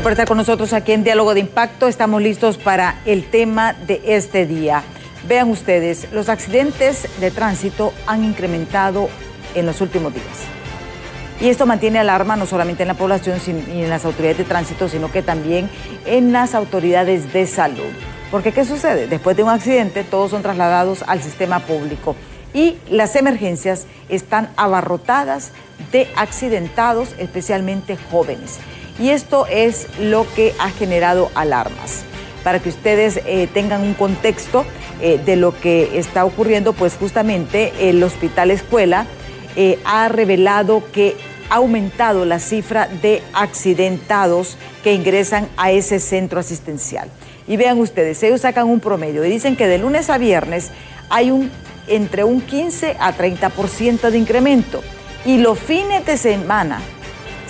Gracias por estar con nosotros aquí en Diálogo de Impacto. Estamos listos para el tema de este día. Vean ustedes, los accidentes de tránsito han incrementado en los últimos días. Y esto mantiene alarma no solamente en la población y en las autoridades de tránsito, sino que también en las autoridades de salud. Porque ¿qué sucede? Después de un accidente, todos son trasladados al sistema público y las emergencias están abarrotadas de accidentados, especialmente jóvenes. Y esto es lo que ha generado alarmas. Para que ustedes eh, tengan un contexto eh, de lo que está ocurriendo, pues justamente el Hospital Escuela eh, ha revelado que ha aumentado la cifra de accidentados que ingresan a ese centro asistencial. Y vean ustedes, ellos sacan un promedio y dicen que de lunes a viernes hay un entre un 15 a 30% de incremento y los fines de semana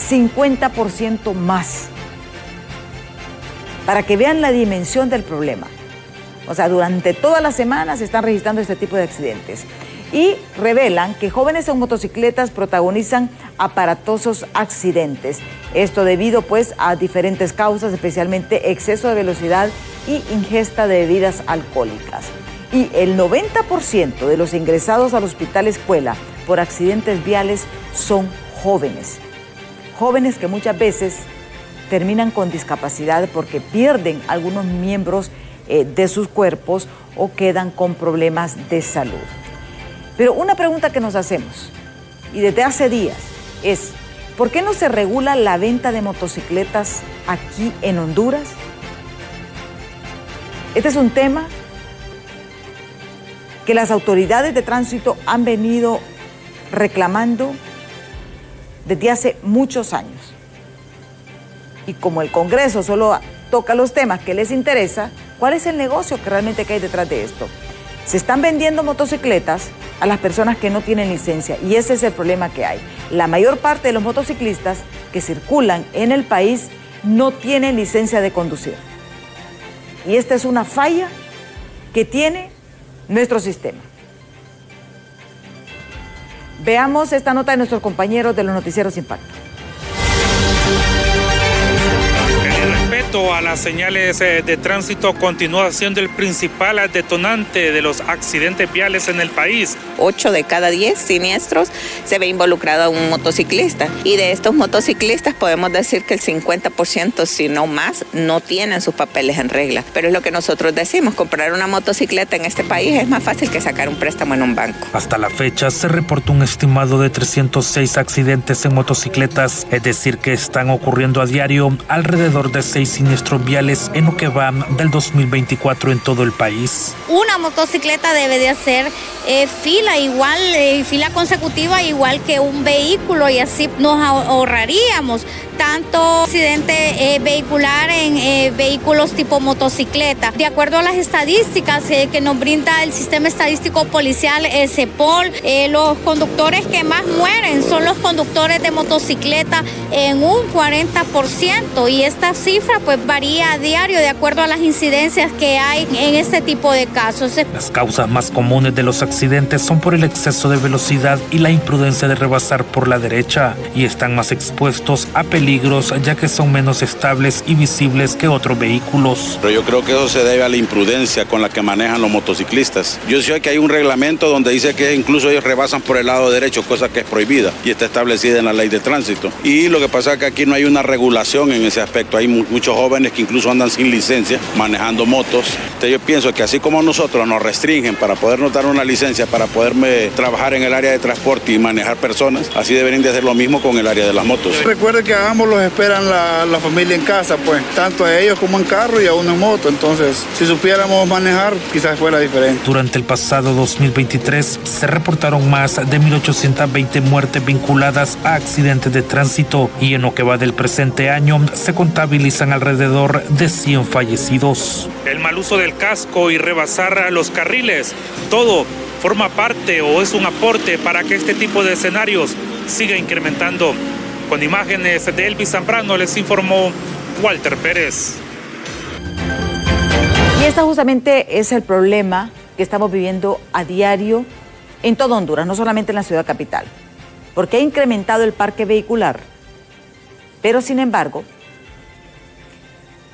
50% más. Para que vean la dimensión del problema. O sea, durante toda la semana se están registrando este tipo de accidentes. Y revelan que jóvenes en motocicletas protagonizan aparatosos accidentes. Esto debido pues a diferentes causas, especialmente exceso de velocidad y ingesta de bebidas alcohólicas y el 90% de los ingresados al hospital escuela por accidentes viales son jóvenes. Jóvenes que muchas veces terminan con discapacidad porque pierden algunos miembros eh, de sus cuerpos o quedan con problemas de salud. Pero una pregunta que nos hacemos, y desde hace días, es, ¿por qué no se regula la venta de motocicletas aquí en Honduras? Este es un tema que las autoridades de tránsito han venido reclamando desde hace muchos años. Y como el Congreso solo toca los temas que les interesa, ¿cuál es el negocio que realmente hay detrás de esto? Se están vendiendo motocicletas a las personas que no tienen licencia y ese es el problema que hay. La mayor parte de los motociclistas que circulan en el país no tienen licencia de conducir. Y esta es una falla que tiene nuestro sistema. Veamos esta nota de nuestros compañeros de los noticieros Impacto. A las señales eh, de tránsito continúa siendo el principal detonante de los accidentes viales en el país. Ocho de cada diez siniestros se ve involucrado un motociclista y de estos motociclistas podemos decir que el 50%, si no más, no tienen sus papeles en regla. Pero es lo que nosotros decimos, comprar una motocicleta en este país es más fácil que sacar un préstamo en un banco. Hasta la fecha se reportó un estimado de 306 accidentes en motocicletas, es decir, que están ocurriendo a diario alrededor de seis siniestros viales en lo que va del 2024 en todo el país. Una motocicleta debe de hacer eh, fila igual, eh, fila consecutiva igual que un vehículo y así nos ahorraríamos tanto accidente eh, vehicular en eh, vehículos tipo motocicleta. De acuerdo a las estadísticas que nos brinda el sistema estadístico policial CEPOL, los conductores que más mueren son los conductores de motocicleta en un 40% y esta cifra pues varía a diario de acuerdo a las incidencias que hay en este tipo de casos. Las causas más comunes de los accidentes son por el exceso de velocidad y la imprudencia de rebasar por la derecha y están más expuestos a peligro ya que son menos estables y visibles que otros vehículos. Pero yo creo que eso se debe a la imprudencia con la que manejan los motociclistas. Yo sé que hay un reglamento donde dice que incluso ellos rebasan por el lado derecho, cosa que es prohibida y está establecida en la ley de tránsito. Y lo que pasa es que aquí no hay una regulación en ese aspecto. Hay muchos jóvenes que incluso andan sin licencia manejando motos. Entonces yo pienso que así como nosotros nos restringen para podernos dar una licencia, para poderme trabajar en el área de transporte y manejar personas, así deberían de hacer lo mismo con el área de las motos. Recuerde que hagamos los esperan la, familia en casa, pues, tanto a ellos como en carro y a uno en moto. Entonces, si supiéramos manejar, quizás fuera diferente. Durante el pasado 2023 se reportaron más de 1.820 muertes vinculadas a accidentes de tránsito y en lo que va del presente año se contabilizan alrededor de 100 fallecidos. El mal uso del casco y rebasar a los carriles, todo forma parte o es un aporte para que este tipo de escenarios siga incrementando. Con imágenes de Elvis Zambrano les informó Walter Pérez. Y este justamente es el problema que estamos viviendo a diario en todo Honduras, no solamente en la ciudad capital, porque ha incrementado el parque vehicular. Pero sin embargo,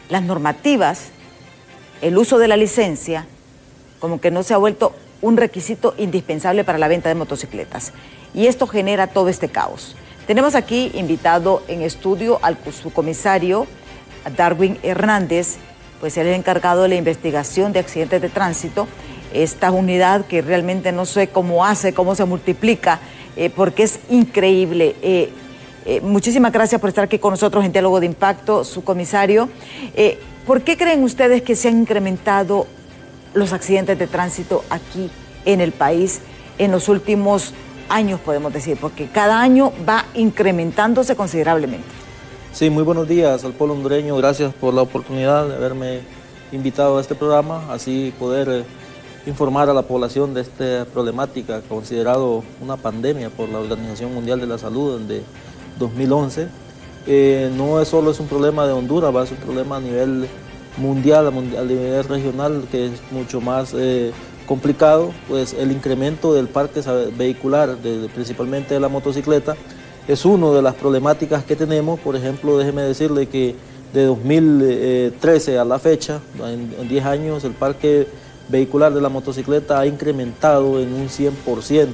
las normativas, el uso de la licencia, como que no se ha vuelto un requisito indispensable para la venta de motocicletas. Y esto genera todo este caos. Tenemos aquí invitado en estudio al subcomisario Darwin Hernández, pues él es encargado de la investigación de accidentes de tránsito. Esta unidad que realmente no sé cómo hace, cómo se multiplica, eh, porque es increíble. Eh, eh, muchísimas gracias por estar aquí con nosotros en Diálogo de Impacto, su comisario. ¿Por qué creen ustedes que se han incrementado los accidentes de tránsito aquí en el país en los últimos años, podemos decir? Porque cada año va incrementándose considerablemente. Sí, muy buenos días al pueblo hondureño. Gracias por la oportunidad de haberme invitado a este programa, así poder eh, informar a la población de esta problemática considerado una pandemia por la Organización Mundial de la Salud de 2011. Eh, no es solo es un problema de Honduras, va a ser un problema a nivel mundial, a nivel regional, que es mucho más eh, complicado, pues el incremento del parque vehicular, principalmente de la motocicleta, es una de las problemáticas que tenemos. Por ejemplo, déjeme decirle que de 2013 a la fecha, en, 10 años, el parque vehicular de la motocicleta ha incrementado en un 100%.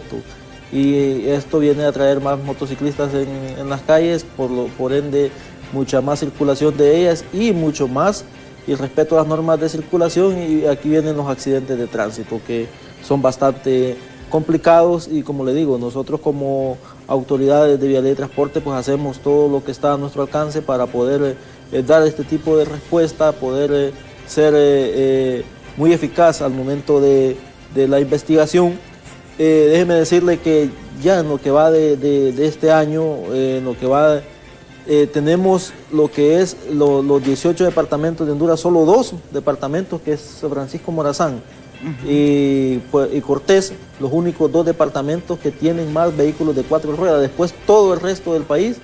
Y esto viene a traer más motociclistas en, las calles, por, lo, por ende mucha más circulación de ellas y mucho más y respeto a las normas de circulación y aquí vienen los accidentes de tránsito que son bastante complicados y como le digo, nosotros como autoridades de vialidad y transporte pues hacemos todo lo que está a nuestro alcance para poder eh, dar este tipo de respuesta, poder eh, ser eh, muy eficaz al momento de, la investigación. Déjeme decirle que ya en lo que va de, de este año, en lo que va eh, tenemos lo que es los 18 departamentos de Honduras, solo dos departamentos, que es Francisco Morazán pues, y, Cortés, los únicos dos departamentos que tienen más vehículos de cuatro ruedas. Después todo el resto del país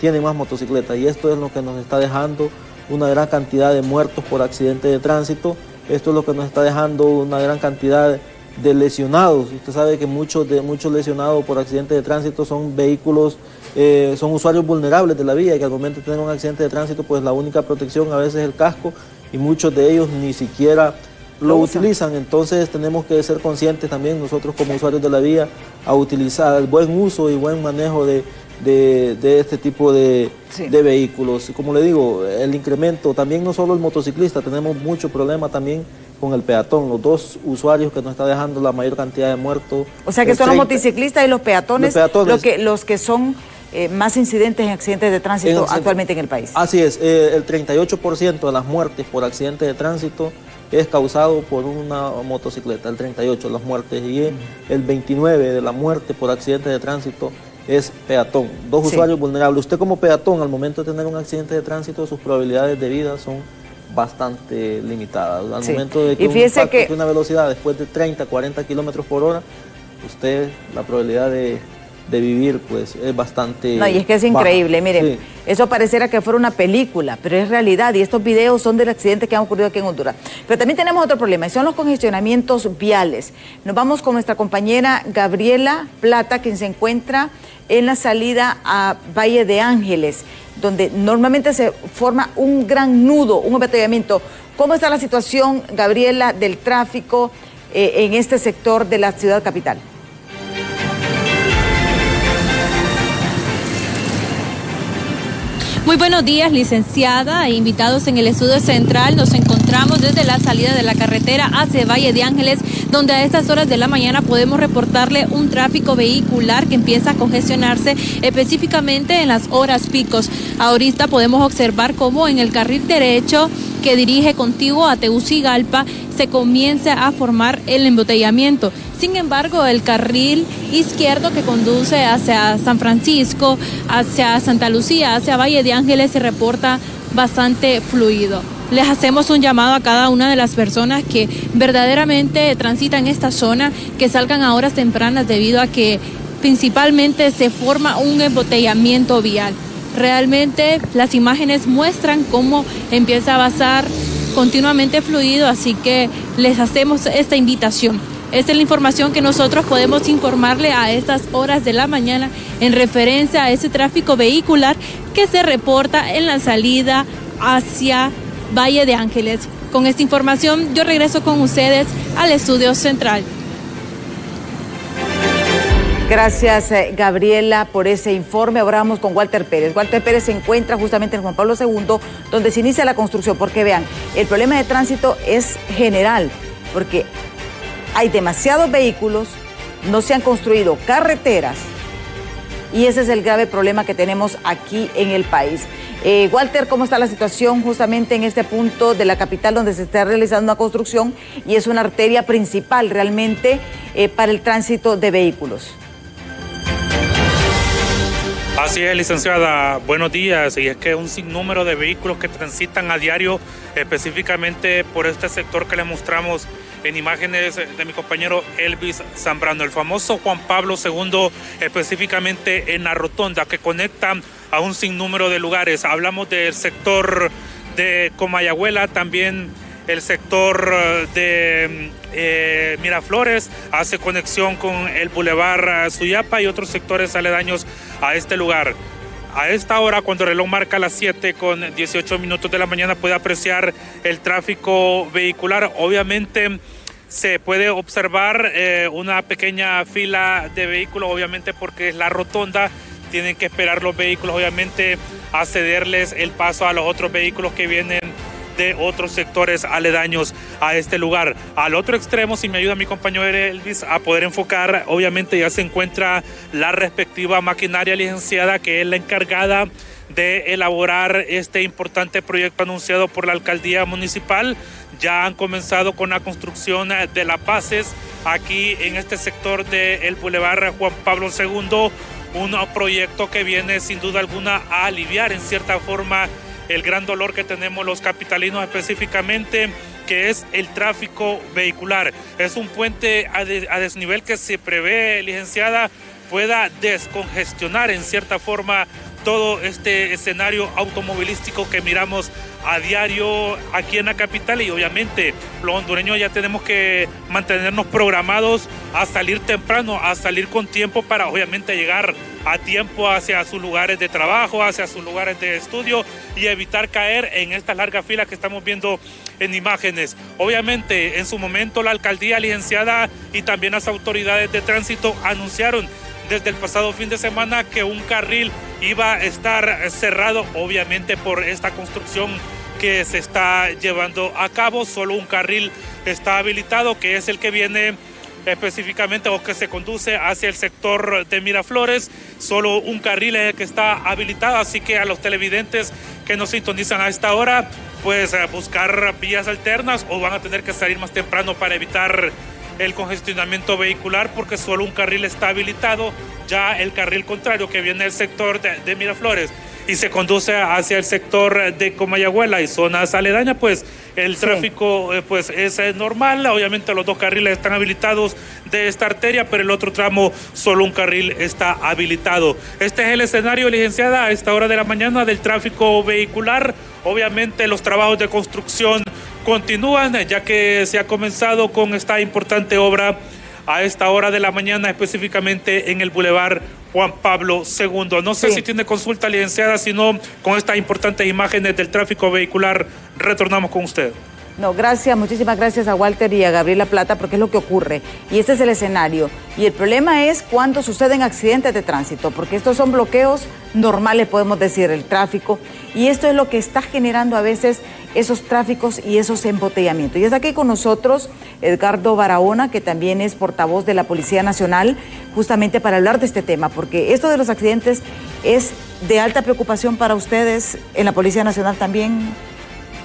tiene más motocicletas y esto es lo que nos está dejando una gran cantidad de muertos por accidentes de tránsito. Esto es lo que nos está dejando una gran cantidad de lesionados. Usted sabe que muchos de muchos lesionados por accidentes de tránsito son vehículos eh, son usuarios vulnerables de la vía y que al momento de tener un accidente de tránsito, pues la única protección a veces es el casco y muchos de ellos ni siquiera lo, utilizan. Entonces tenemos que ser conscientes también nosotros como usuarios de la vía a utilizar el buen uso y buen manejo de, este tipo de, de, vehículos. Como le digo, el incremento, también no solo el motociclista, tenemos mucho problema también con el peatón, los dos usuarios que nos está dejando la mayor cantidad de muertos. O sea que son los motociclistas y los peatones, los, que, los que son eh, más incidentes en accidentes de tránsito actualmente en el país. Así es, eh, el 38% de las muertes por accidentes de tránsito es causado por una motocicleta, el 38 de las muertes, y el 29 de la muerte por accidentes de tránsito es peatón. Dos usuarios vulnerables. Usted como peatón, al momento de tener un accidente de tránsito, sus probabilidades de vida son bastante limitadas. Al momento de que, y una velocidad después de 30, 40 kilómetros por hora, usted, la probabilidad de de vivir, pues es bastante... No, y es que es increíble, miren, eso pareciera que fuera una película, pero es realidad y estos videos son del accidente que han ocurrido aquí en Honduras. Pero también tenemos otro problema y son los congestionamientos viales. Nos vamos con nuestra compañera Gabriela Plata, quien se encuentra en la salida a Valle de Ángeles, donde normalmente se forma un gran nudo, un embotellamiento. ¿Cómo está la situación, Gabriela, del tráfico eh, en este sector de la ciudad capital? Muy buenos días, licenciada e invitados en el estudio central. Nos encontramos desde la salida de la carretera hacia Valle de Ángeles, donde a estas horas de la mañana podemos reportarle un tráfico vehicular que empieza a congestionarse específicamente en las horas picos. Ahorita podemos observar cómo en el carril derecho que dirige contiguo a Tegucigalpa se comienza a formar el embotellamiento. Sin embargo, el carril izquierdo que conduce hacia San Francisco, hacia Santa Lucía, hacia Valle de Ángeles se reporta bastante fluido. Les hacemos un llamado a cada una de las personas que verdaderamente transitan esta zona, que salgan a horas tempranas debido a que principalmente se forma un embotellamiento vial. Realmente las imágenes muestran cómo empieza a basar continuamente fluido, así que les hacemos esta invitación. Esta es la información que nosotros podemos informarle a estas horas de la mañana en referencia a ese tráfico vehicular que se reporta en la salida hacia Valle de Ángeles. Con esta información yo regreso con ustedes al estudio central. Gracias, eh, Gabriela, por ese informe. Ahora vamos con Walter Pérez. Walter Pérez se encuentra justamente en Juan Pablo II, donde se inicia la construcción, porque vean, el problema de tránsito es general, porque hay demasiados vehículos, no se han construido carreteras, y ese es el grave problema que tenemos aquí en el país. Eh, Walter, ¿cómo está la situación justamente en este punto de la capital donde se está realizando una construcción y es una arteria principal realmente eh, para el tránsito de vehículos? Así es, licenciada. Buenos días. Y es que un sinnúmero de vehículos que transitan a diario, específicamente por este sector que le mostramos en imágenes de mi compañero Elvis Zambrano, el famoso Juan Pablo II, específicamente en la rotonda que conecta a un sinnúmero de lugares. Hablamos del sector de Comayagüela, también el sector eh, de eh, Miraflores hace conexión con el Boulevard Suyapa y otros sectores aledaños a este lugar. A esta hora, cuando el reloj marca las 7 con 18 minutos de la mañana, puede apreciar el tráfico vehicular. Obviamente se puede observar eh, una pequeña fila de vehículos, obviamente porque es la rotonda. Tienen que esperar los vehículos, obviamente, a cederles el paso a los otros vehículos que vienen de otros sectores aledaños a este lugar. Al otro extremo, si me ayuda mi compañero Elvis a poder enfocar, obviamente ya se encuentra la respectiva maquinaria licenciada que es la encargada de elaborar este importante proyecto anunciado por la alcaldía municipal. Ya han comenzado con la construcción de las bases aquí en este sector del Boulevard Juan Pablo II, un proyecto que viene sin duda alguna a aliviar en cierta forma el gran dolor que tenemos los capitalinos específicamente que es el tráfico vehicular. Es un puente a, desnivel que se prevé, licenciada, pueda descongestionar en cierta forma todo este escenario automovilístico que miramos a diario aquí en la capital y obviamente los hondureños ya tenemos que mantenernos programados a salir temprano, a salir con tiempo para obviamente llegar a tiempo hacia sus lugares de trabajo, hacia sus lugares de estudio y evitar caer en estas largas filas que estamos viendo en imágenes. Obviamente en su momento la alcaldía licenciada y también las autoridades de tránsito anunciaron desde el pasado fin de semana que un carril iba a estar cerrado, obviamente por esta construcción que se está llevando a cabo. Solo un carril está habilitado, que es el que viene específicamente o que se conduce hacia el sector de Miraflores. Solo un carril es que está habilitado, así que a los televidentes que nos sintonizan a esta hora, pues buscar vías alternas o van a tener que salir más temprano para evitar el congestionamiento vehicular porque solo un carril está habilitado, ya el carril contrario que viene del sector de, Miraflores y se conduce hacia el sector de Comayagüela y zonas aledañas, pues el tráfico eh, pues es eh, normal, obviamente los dos carriles están habilitados de esta arteria, pero el otro tramo solo un carril está habilitado. Este es el escenario, licenciada, a esta hora de la mañana del tráfico vehicular. Obviamente los trabajos de construcción continúan, ya que se ha comenzado con esta importante obra a esta hora de la mañana, específicamente en el Boulevard Juan Pablo II. No sé si tiene consulta licenciada, sino con estas importantes imágenes del tráfico vehicular, retornamos con usted. No, gracias, muchísimas gracias a Walter y a Gabriela Plata porque es lo que ocurre. Y este es el escenario. Y el problema es cuando suceden accidentes de tránsito, porque estos son bloqueos normales, podemos decir, el tráfico. Y esto es lo que está generando a veces esos tráficos y esos embotellamientos. Y es aquí con nosotros Edgardo Barahona, que también es portavoz de la Policía Nacional, justamente para hablar de este tema, porque esto de los accidentes es de alta preocupación para ustedes en la Policía Nacional también.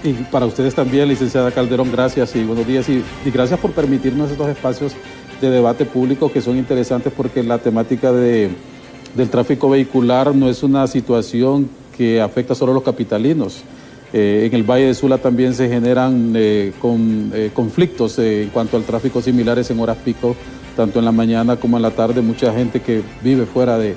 Y para ustedes también, licenciada Calderón, gracias y buenos días y, gracias por permitirnos estos espacios de debate público que son interesantes porque la temática de, del tráfico vehicular no es una situación que afecta solo a los capitalinos. Eh, en el Valle de Sula también se generan eh, con, eh, conflictos en cuanto al tráfico similares en horas pico, tanto en la mañana como en la tarde. Mucha gente que vive fuera de,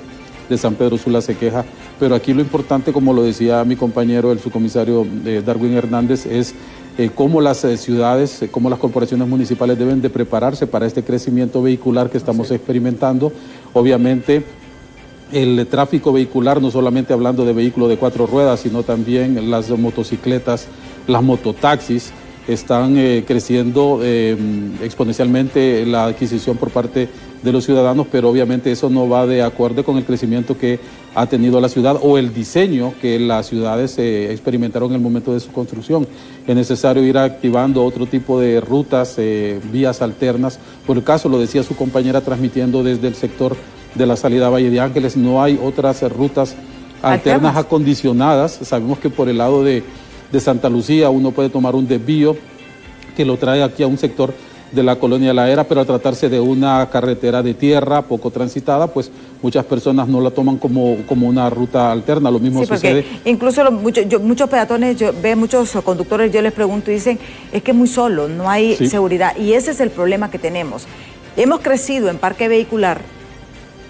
de San Pedro Sula se queja pero aquí lo importante, como lo decía mi compañero, el subcomisario eh, Darwin Hernández, es eh, cómo las eh, ciudades, cómo las corporaciones municipales deben de prepararse para este crecimiento vehicular que estamos experimentando. Obviamente, el tráfico vehicular, no solamente hablando de vehículos de cuatro ruedas, sino también las motocicletas las mototaxis, están creciendo exponencialmente la adquisición por parte de los ciudadanos, pero obviamente eso no va de acuerdo con el crecimiento que ha tenido la ciudad o el diseño que las ciudades eh, experimentaron en el momento de su construcción. Es necesario ir activando otro tipo de rutas, vías alternas. Por el caso, lo decía su compañera transmitiendo desde el sector de la salida a Valle de Ángeles, no hay otras rutas alternas acondicionadas. Sabemos que por el lado de de Santa Lucía, uno puede tomar un desvío que lo trae aquí a un sector de la colonia la era, pero al tratarse de una carretera de tierra poco transitada, pues muchas personas no la toman como, como una ruta alterna. Lo mismo sucede. Incluso muchos peatones, yo veo muchos conductores, yo les pregunto y dicen, es que es muy solo, no hay seguridad. Y ese es el problema que tenemos. Hemos crecido en parque vehicular,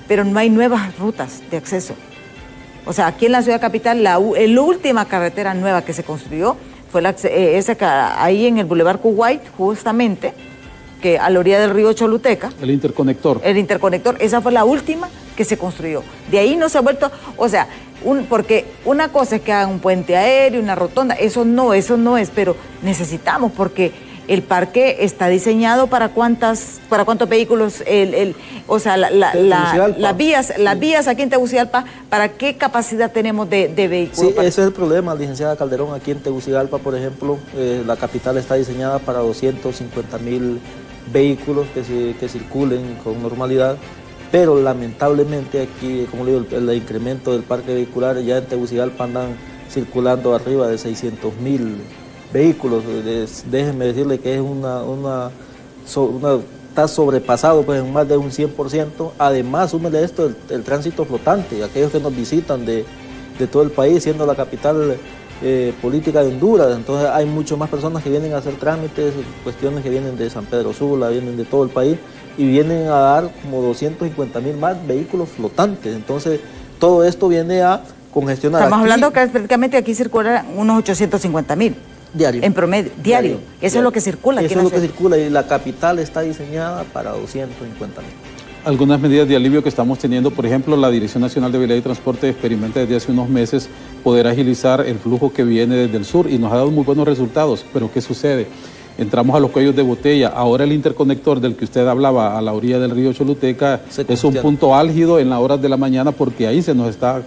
pero no hay nuevas rutas de acceso. O sea, aquí en la ciudad capital, la, última carretera nueva que se construyó fue la, eh, esa, ahí en el Boulevard Kuwait, justamente, que a la orilla del río Choluteca. El interconector. El interconector, esa fue la última que se construyó. De ahí no se ha vuelto, o sea, un, porque una cosa es que hagan un puente aéreo, una rotonda, eso no, eso no es, pero necesitamos porque el parque está diseñado para cuántas, para cuántos vehículos, el, o sea, las vías, las vías aquí en Tegucigalpa, ¿para qué capacidad tenemos de, vehículos? Sí, ese es el problema, licenciada Calderón, aquí en Tegucigalpa, por ejemplo, eh, la capital está diseñada para 250 mil vehículos que, que circulen con normalidad, pero lamentablemente aquí, como le digo, el, el incremento del parque vehicular ya en Tegucigalpa andan circulando arriba de 600 mil vehículos. Déjenme decirle que es una, una, está sobrepasado pues, en más de un 100%. Además, súmele esto el, tránsito flotante, aquellos que nos visitan de, todo el país, siendo la capital eh, política de Honduras. Entonces hay mucho más personas que vienen a hacer trámites, cuestiones que vienen de San Pedro Sula, vienen de todo el país y vienen a dar como 250 mil más vehículos flotantes. Entonces todo esto viene a congestionar. Estamos hablando que prácticamente aquí circulan unos 850 mil. Diario. En promedio, diario. Eso es lo que circula. Eso es lo que circula y la capital está diseñada para 250 mil. Algunas medidas de alivio que estamos teniendo, por ejemplo, la Dirección Nacional de Vialidad y Transporte experimenta desde hace unos meses poder agilizar el flujo que viene desde el sur y nos ha dado muy buenos resultados. Pero ¿qué sucede? Entramos a los cuellos de botella. Ahora el interconector del que usted hablaba a la orilla del río Choluteca es un punto álgido en las horas de la mañana porque ahí se nos está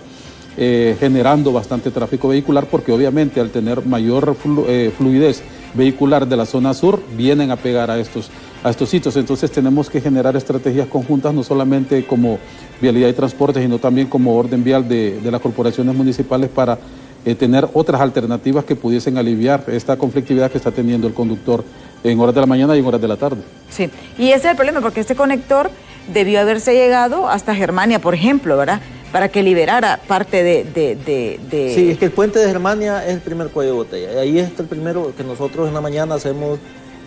eh, generando bastante tráfico vehicular porque obviamente al tener mayor eh, fluidez vehicular de la zona sur vienen a pegar a estos, a estos sitios. Entonces tenemos que generar estrategias conjuntas no solamente como vialidad y transporte, sino también como orden vial de, las corporaciones municipales para eh, tener otras alternativas que pudiesen aliviar esta conflictividad que está teniendo el conductor en horas de la mañana y en horas de la tarde. Sí, y ese es el problema, porque este conector debió haberse llegado hasta Germania, por ejemplo, ¿verdad? para que liberara parte de, Sí, es que el puente de Germania es el primer cuello de botella. Ahí está el primero que nosotros en la mañana hacemos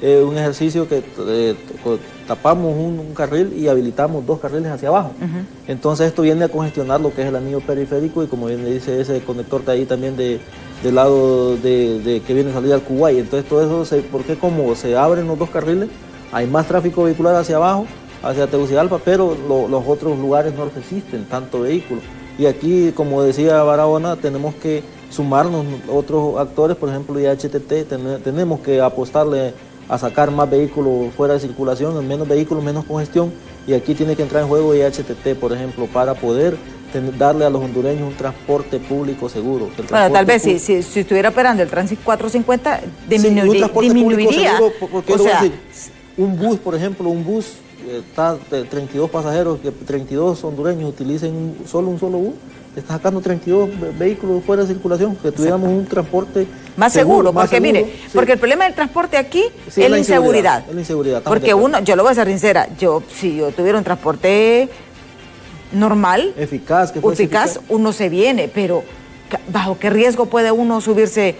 eh, un ejercicio que eh, tapamos un, carril y habilitamos dos carriles hacia abajo. Entonces esto viene a congestionar lo que es el anillo periférico y como bien dice ese conector de ahí también de, del lado de, que viene a salir al Kuwait. Entonces todo eso, se, porque como se abren los dos carriles, hay más tráfico vehicular hacia abajo hacia Tegucigalpa, pero los otros lugares no resisten tanto vehículo. Y aquí, como decía Barahona, tenemos que sumarnos otros actores, por ejemplo, IHTT, tenemos que apostarle a sacar más vehículos fuera de circulación, menos vehículos, menos congestión, y aquí tiene que entrar en juego IHTT, por ejemplo, para poder darle a los hondureños un transporte público seguro. bueno, tal vez si, si, estuviera operando el Transit 450 disminuiría. o sea, un bus, por ejemplo, un bus está 32 pasajeros, que 32 hondureños utilicen solo un solo bus, está sacando 32 vehículos fuera de circulación, que tuviéramos un transporte más seguro, porque mire, porque el problema del transporte aquí es, la inseguridad. la inseguridad porque uno, yo lo voy a ser sincera, yo si yo tuviera un transporte normal, eficaz, que eficaz, uno se viene, pero bajo qué riesgo puede uno subirse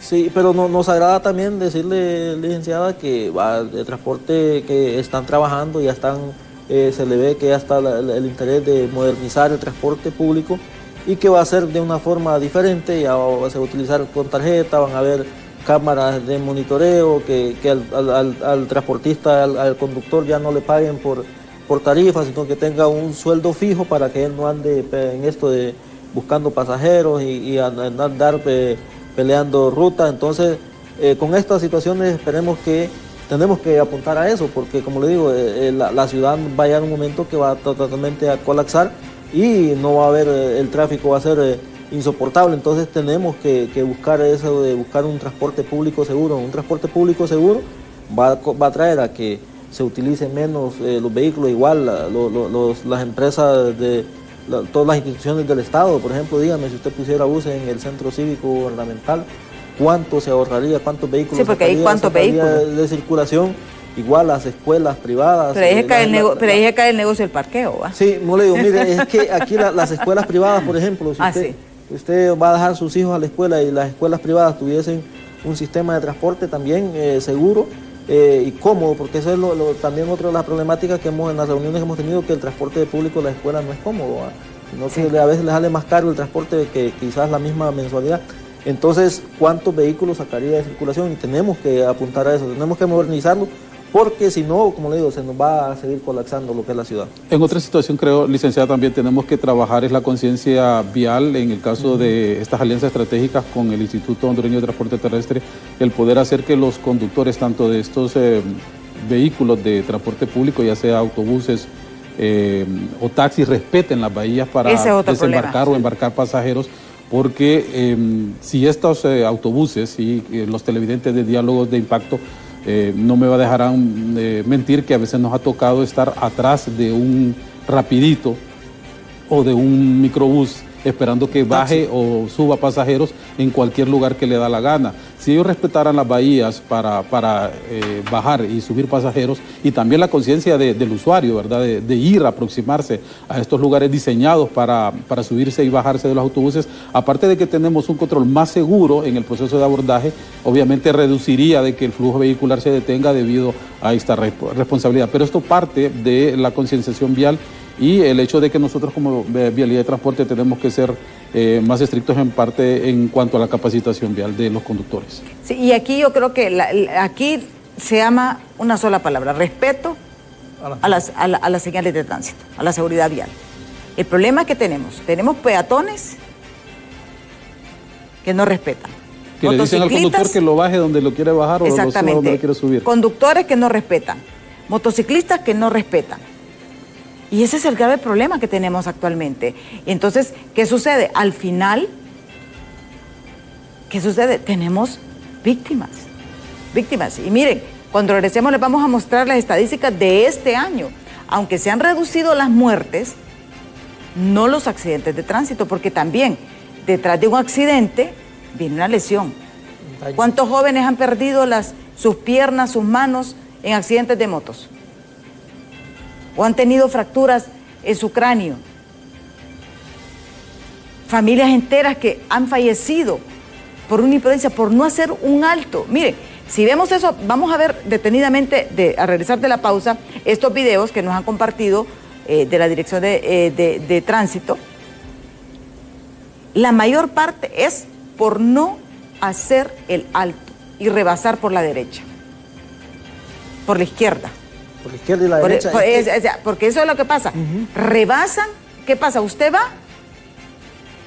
Sí, pero nos agrada también decirle, licenciada, que va de transporte que están trabajando, ya están, eh, se le ve que ya está el interés de modernizar el transporte público y que va a ser de una forma diferente, ya va, a utilizar con tarjeta, van a haber cámaras de monitoreo, que, al, transportista, al, conductor ya no le paguen por, por tarifas, sino que tenga un sueldo fijo para que él no ande en esto de buscando pasajeros y, y andar peleando ruta, entonces eh, con estas situaciones esperemos que tenemos que apuntar a eso, porque como le digo, eh, la, ciudad va a llegar un momento que va totalmente a colapsar y no va a haber, el tráfico va a ser insoportable, entonces tenemos que, buscar eso de buscar un transporte público seguro. Un transporte público seguro va, va a traer a que se utilicen menos eh, los vehículos, igual las empresas de todas las instituciones del Estado, por ejemplo, dígame si usted pusiera buses en el centro cívico gubernamental, ¿cuánto se ahorraría? ¿Cuántos vehículos sí, porque hay cuántos vehículos de circulación? Igual las escuelas privadas. Pero ahí se cae, el, negocio del parqueo, ¿va? Sí, no le digo, mire, es que aquí las escuelas privadas, por ejemplo, si ah, usted, usted va a dejar sus hijos a la escuela y las escuelas privadas tuviesen un sistema de transporte también eh, seguro eh, y cómodo, porque eso es también otra de las problemáticas que hemos en las reuniones que hemos tenido, que el transporte público de la escuela no es cómodo, sino que a veces les sale más caro el transporte que quizás la misma mensualidad. Entonces, ¿cuántos vehículos sacaría de circulación? Y tenemos que apuntar a eso, tenemos que modernizarlo porque si no, como le digo, se nos va a seguir colapsando lo que es la ciudad. En otra situación, creo, licenciada, también tenemos que trabajar es la conciencia vial en el caso de estas alianzas estratégicas con el Instituto Hondureño de Transporte Terrestre, el poder hacer que los conductores tanto de estos eh, vehículos de transporte público, ya sea autobuses, eh, o taxis respeten las bahías para desembarcar o embarcar pasajeros, porque eh, si estos autobuses y los televidentes de diálogos de impacto eh, no me va a dejar eh, mentir que a veces nos ha tocado estar atrás de un rapidito o de un microbús esperando que baje o suba pasajeros en cualquier lugar que le da la gana. Si ellos respetaran las bahías para, para eh, bajar y subir pasajeros y también la conciencia del usuario, ¿verdad? De, ir a aproximarse a estos lugares diseñados para, para subirse y bajarse de los autobuses, aparte de que tenemos un control más seguro en el proceso de abordaje, obviamente reduciría de que el flujo vehicular se detenga debido a esta responsabilidad. Pero esto parte de la concienciación vial y el hecho de que nosotros como vialidad de transporte tenemos que ser eh, más estrictos en parte en cuanto a la capacitación vial de los conductores. Sí, y aquí yo creo que aquí se llama una sola palabra, respeto a las, a, las señales de tránsito, a la seguridad vial. El problema que tenemos, tenemos peatones que no respetan. Que le dicen al conductor que lo baje donde lo quiere bajar o lo suba donde lo quiere subir. Conductores que no respetan, motociclistas que no respetan. Y ese es el grave problema que tenemos actualmente. Entonces, ¿qué sucede? Al final, ¿qué sucede? Tenemos víctimas. Víctimas. Y miren, cuando regresemos les vamos a mostrar las estadísticas de este año. Aunque se han reducido las muertes, no los accidentes de tránsito, porque también detrás de un accidente viene una lesión. ¿Cuántos jóvenes han perdido las, sus piernas, sus manos en accidentes de motos? O han tenido fracturas en su cráneo. Familias enteras que han fallecido por una imprudencia, por no hacer un alto. Mire, si vemos eso, vamos a ver detenidamente, de, a regresar de la pausa, estos videos que nos han compartido eh, de la Dirección eh, de Tránsito. La mayor parte es por no hacer el alto y rebasar por la derecha, por la izquierda. Por la izquierda y la derecha. porque eso es lo que pasa. Rebasan, ¿qué pasa? Usted va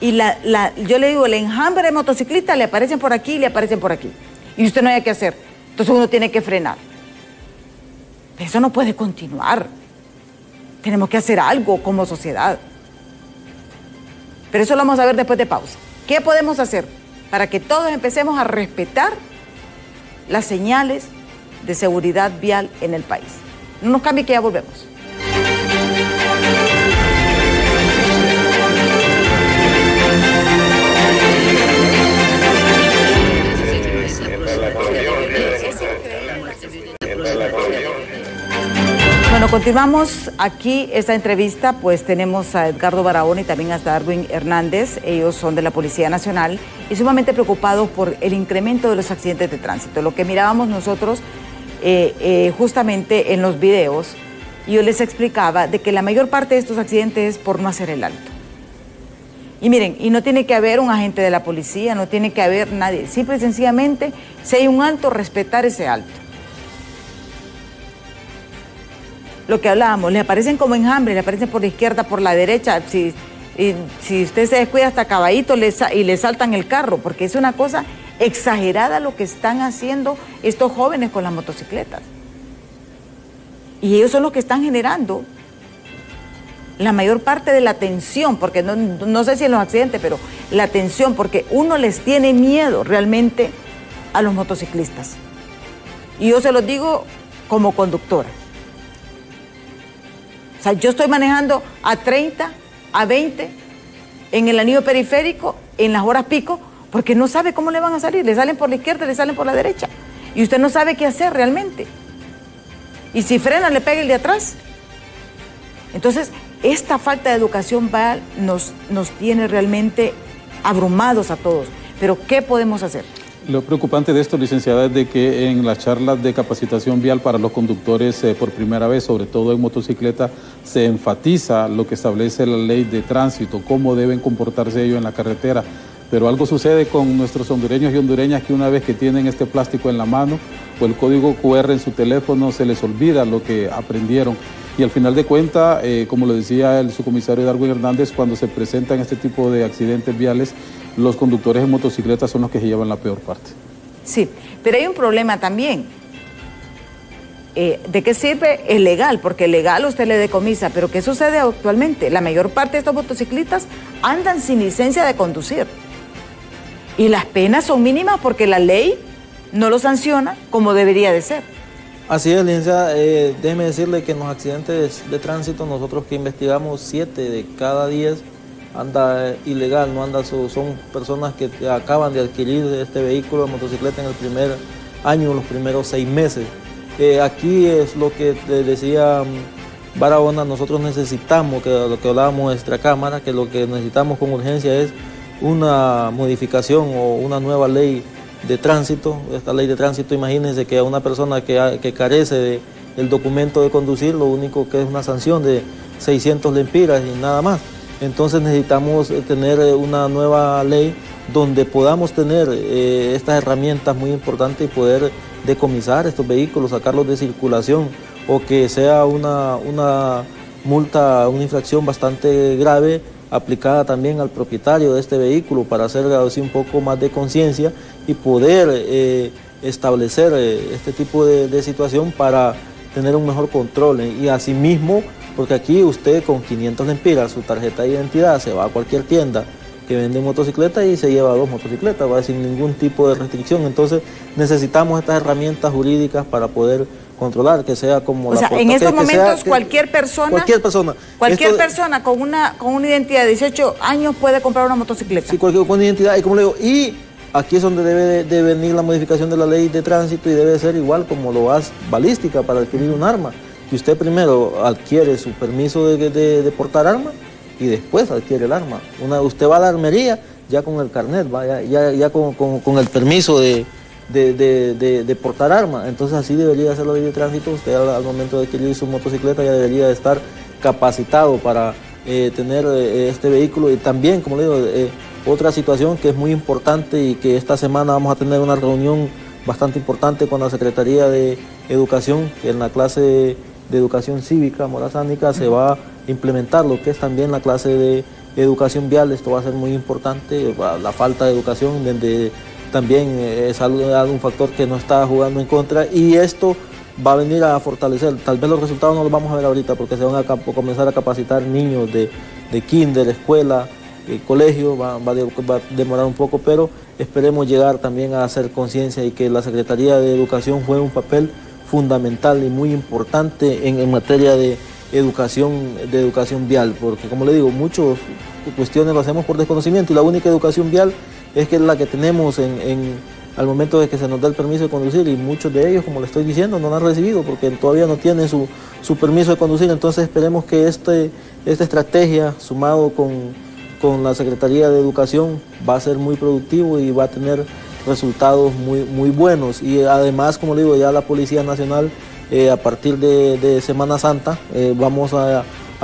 y la, yo le digo, el enjambre de motociclistas le aparecen por aquí y le aparecen por aquí. Y usted no hay que hacer. Entonces uno tiene que frenar. Eso no puede continuar. Tenemos que hacer algo como sociedad. Pero eso lo vamos a ver después de pausa. ¿Qué podemos hacer para que todos empecemos a respetar las señales de seguridad vial en el país? No nos cambie que ya volvemos. Bueno, continuamos aquí esta entrevista, pues tenemos a Edgardo Barahona y también a Darwin Hernández, ellos son de la Policía Nacional y sumamente preocupados por el incremento de los accidentes de tránsito. Lo que mirábamos nosotros eh, eh, justamente en los videos, yo les explicaba de que la mayor parte de estos accidentes es por no hacer el alto. Y miren, y no tiene que haber un agente de la policía, no tiene que haber nadie. Simple y sencillamente, si hay un alto, respetar ese alto. Lo que hablábamos, le aparecen como enjambre, le aparecen por la izquierda, por la derecha. Si, si usted se descuida hasta caballito y le saltan el carro, porque es una cosa exagerada lo que están haciendo estos jóvenes con las motocicletas. Y ellos son los que están generando la mayor parte de la tensión, porque no, sé si en los accidentes, pero la tensión, porque uno les tiene miedo realmente a los motociclistas. Y yo se los digo como conductora. O sea, yo estoy manejando a 30, a 20 en el anillo periférico, en las horas pico, porque no sabe cómo le van a salir. Le salen por la izquierda, le salen por la derecha. Y usted no sabe qué hacer realmente. Y si frena, le pega el de atrás. Entonces, esta falta de educación va, nos, nos tiene realmente abrumados a todos. Pero, ¿qué podemos hacer? Lo preocupante de esto, licenciada, es de que en las charlas de capacitación vial para los conductores eh, por primera vez, sobre todo en motocicleta, se enfatiza lo que establece la ley de tránsito, cómo deben comportarse ellos en la carretera. Pero algo sucede con nuestros hondureños y hondureñas que una vez que tienen este plástico en la mano o el código QR en su teléfono, se les olvida lo que aprendieron. Y al final de cuentas, eh, como lo decía el subcomisario Darwin Hernández, cuando se presentan este tipo de accidentes viales, los conductores de motocicletas son los que se llevan la peor parte. Sí, pero hay un problema también. Eh, ¿De qué sirve? Es legal, porque legal usted le decomisa, pero ¿qué sucede actualmente? La mayor parte de estos motociclistas andan sin licencia de conducir. Y las penas son mínimas porque la ley no lo sanciona como debería de ser. Así es, licenciada. Eh, déjeme decirle que en los accidentes de tránsito, nosotros que investigamos, siete de cada diez anda ilegal, no anda, son personas que acaban de adquirir este vehículo de motocicleta en el primer año, los primeros seis meses. Eh, aquí es lo que decía mm, Barahona, nosotros necesitamos, que lo que hablábamos de nuestra cámara, que lo que necesitamos con urgencia es una modificación o una nueva ley de tránsito. Esta ley de tránsito, imagínense que a una persona que, que carece del documento de conducir, lo único que es una sanción de 600 lempiras y nada más. Entonces necesitamos eh, tener eh, una nueva ley donde podamos tener eh, estas herramientas muy importantes y poder decomisar estos vehículos, sacarlos de circulación o que sea una, una multa, una infracción bastante grave aplicada también al propietario de este vehículo para hacer así un poco más de conciencia y poder establecer este tipo de, situación para tener un mejor control y asimismo porque aquí usted con 500 lempiras, su tarjeta de identidad, se va a cualquier tienda que vende motocicletas y se lleva dos motocicletas, va sin ningún tipo de restricción. Entonces necesitamos estas herramientas jurídicas para poder controlar, que sea como o sea, en estos momentos cualquier persona cualquier persona cualquier persona con una con una identidad de 18 años puede comprar una motocicleta. Sí, cualquier con identidad y como le digo, y aquí es donde debe de, venir la modificación de la ley de tránsito y debe ser igual como lo hace balística para adquirir un arma que usted primero adquiere su permiso de, portar arma y después adquiere el arma. Una, usted va a la armería ya con el carnet, ya, ya, con, el permiso de, portar arma. Entonces así debería ser la ley de tránsito. Usted al, momento de adquirir su motocicleta ya debería estar capacitado para eh, tener eh, este vehículo. Y también, como le digo, eh, otra situación que es muy importante y que esta semana vamos a tener una reunión bastante importante con la Secretaría de Educación, que en la clase de educación cívica morazánica se va a implementar lo que es también la clase de educación vial, esto va a ser muy importante, la falta de educación donde también es algún factor que no está jugando en contra y esto va a venir a fortalecer, tal vez los resultados no los vamos a ver ahorita porque se van a comenzar a capacitar niños de, de kinder, escuela, eh, colegio, va, va, a demorar un poco, pero esperemos llegar también a hacer conciencia y que la Secretaría de Educación juegue un papel fundamental y muy importante en, materia de educación, de educación vial, porque como le digo, muchas cuestiones lo hacemos por desconocimiento y la única educación vial es que es la que tenemos en, al momento de que se nos da el permiso de conducir y muchos de ellos, como le estoy diciendo, no lo han recibido porque todavía no tienen su, su permiso de conducir, entonces esperemos que este, esta estrategia sumado con, con la Secretaría de Educación va a ser muy productivo y va a tener resultados muy, muy buenos. Y además, como le digo, ya la Policía Nacional, eh, a partir de, Semana Santa, eh, vamos a,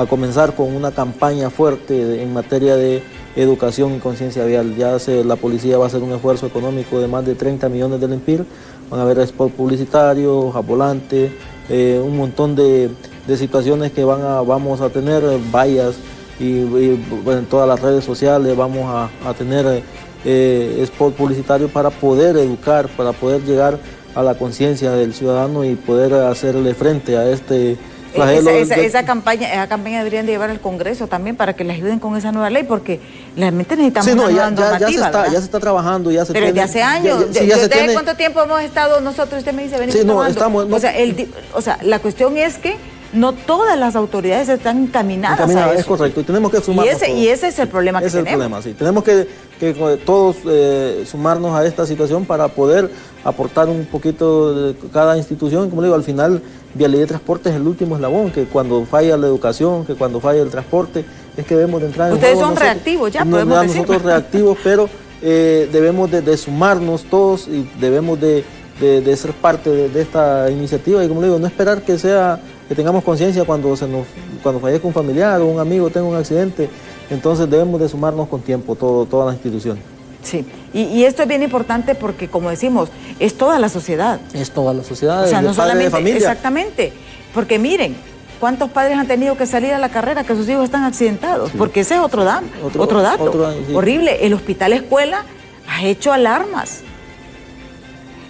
comenzar con una campaña fuerte en materia de educación y conciencia vial. Ya la policía va a hacer un esfuerzo económico de más de 30 millones de lempiras. Van a haber spot publicitarios, a volante, eh, un montón de, situaciones que van a, vamos a tener, vallas y, en todas las redes sociales, vamos a, tener spot publicitario para poder educar, para poder llegar a la conciencia del ciudadano y poder hacerle frente a este flagelo. Esa, esa, campaña, esa campaña deberían de llevar al Congreso también para que le ayuden con esa nueva ley, porque realmente necesitamos sí, no, una ya, nueva ya, ya, se está, ya se está trabajando, ya se Pero tiene, desde hace años. sí, ¿Desde tiene- cuánto tiempo hemos estado nosotros? Usted me dice, venimos Sí, no, estamos- no- o, sea, el o sea, la cuestión es que no todas las autoridades están encaminadas Encaminada, a eso. es correcto, y tenemos que Y sumarnos ese, todos. y ese es el problema que Ese es el tenemos. problema, sí. Tenemos que, que co- todos eh, sumarnos a esta situación para poder aportar un poquito de cada institución. Como digo, al final, Vialidad de Transporte es el último eslabón, que cuando falla la educación, que cuando falla el transporte, es que debemos de entrar en Ustedes juego son nosotros. reactivos ya, podemos decir. Nosotros reactivos, pero eh, debemos de, de sumarnos todos y debemos de, de- de ser parte de, de esta iniciativa. Y como le digo, no esperar que sea que tengamos conciencia cuando se nos cuando fallezca un familiar o un amigo tenga un accidente. Entonces debemos de sumarnos con tiempo, todo, toda la institución. Sí, y, y esto es bien importante porque, como decimos, es toda la sociedad. Es toda la sociedad, O sea, no padre de solamente, familia. exactamente, porque miren, ¿cuántos padres han tenido que salir a la carrera que sus hijos están accidentados? Porque ese es otro, dam- Otro- otro, dato otro, sí. horrible. El hospital escuela ha hecho alarmas.